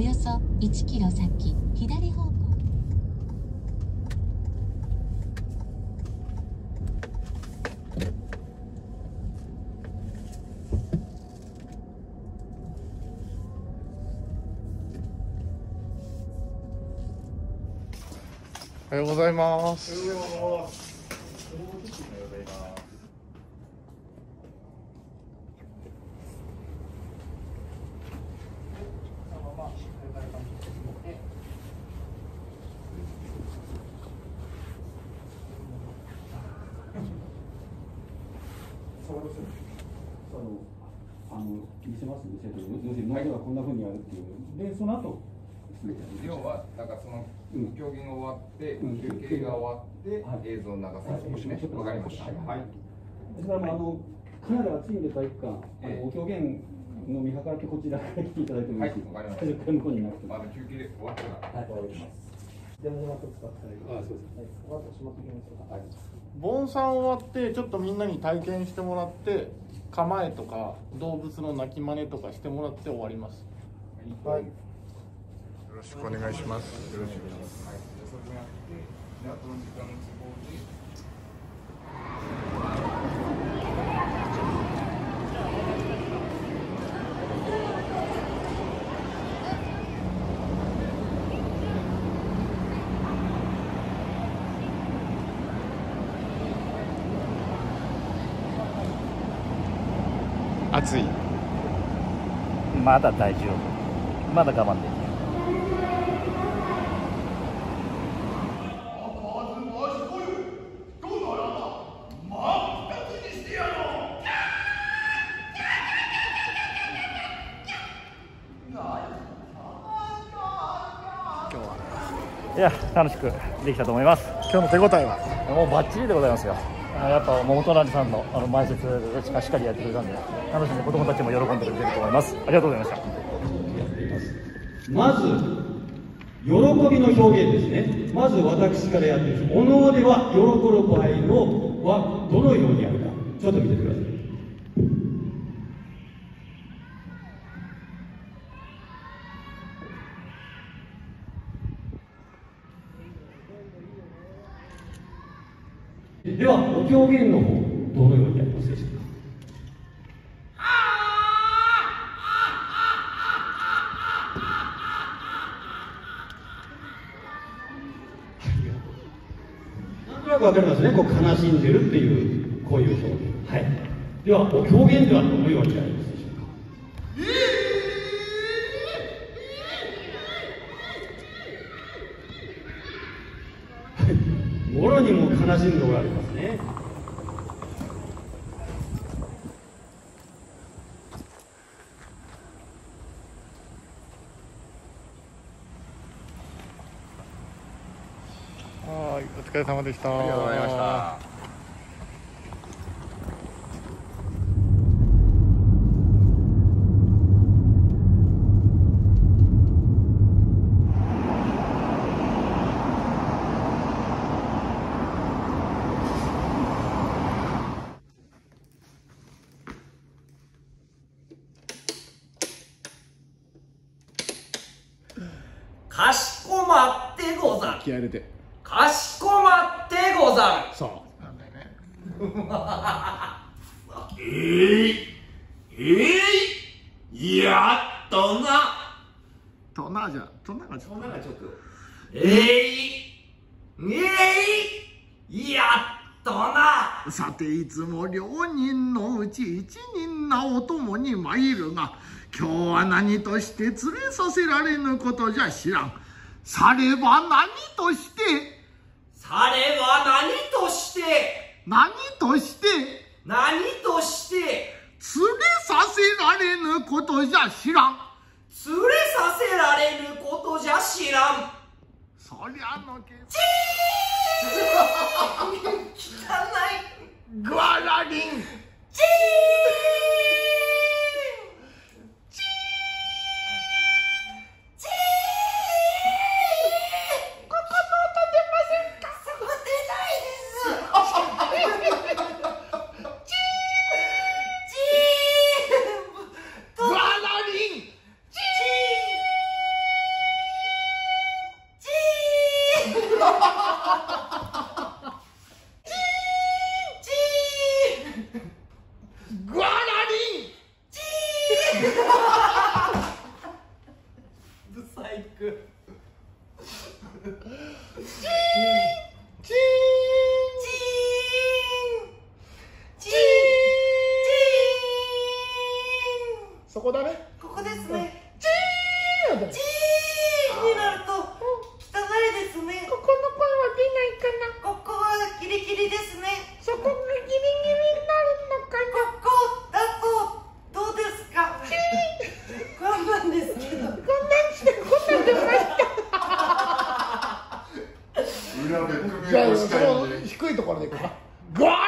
1キロ先左方向おはようございます。そあのあの見せます見せて要す。るに前ではこんなふうにやるっていうでその後要は、だかその競技が終わって、うん休憩が終わっては、い映像を流すんです。ね。わかりました。はい。それからあのかなり暑いんで体育館、ええのお狂言の見計らってこちらから来ていただいてもいいし、はいわかりました向こうになくても。まだ休憩終わったら。はい終、わります。じゃあもうあと使ったらいい。あ、そうです。はい、あとしまってきましょう。はい。盆栽終わってちょっとみんなに体験してもらって構えとか動物の鳴き真似とかしてもらって終わります。はい。よろしくお願いします。よろしくお願いします。はい。でそれやって、であとの時間の都合で。暑い。まだ大丈夫。まだ我慢できる。いや楽しくできたと思います。今日の手応えは？もうバッチリでございますよやっぱ桃隣さんのあの前説がしっかりやってくれたんで楽しんで子供たちも喜んでくれてると思いますありがとうございましたまず、喜びの表現ですね。まず私からやってみます。おのでは喜ぶ場合のはどのようにやるか。ちょっと見てください。では、お狂言の方、どのようにやりますでしょうか。なんとなくわかりますね。こう悲しんでるっていう、こういう表現。はい。では、お狂言ではどのようにやりますでしょうか。はいもろにも悲しんでおられますね。はい、お疲れ様でした。ありがとうございました。かしこま気合い入れて。かしこまってござる。そう。なんだよね。えい、えい、やっとな。トナじゃ、トナがちょっと。えい、えい、やっとな。さていつも両人のうち一人なお供に参るが今日は何として連れさせられぬことじゃ知らんされば何としてされば何として、何として何として、連れさせられぬことじゃ知らん。連れさせられることじゃ知らん。そりゃのけ 汚い。グワラリンチーそこだね。ここですね、う、ジーンジーンになると汚いですね。ここの声は出ないかな。ここはギリギリですね。そこがギリギリになるのかな。ここだとどうですか？ジーン。こんなんですけど。こんなんしてこんなん出ました裏目首を低いところでいくか。ゴー！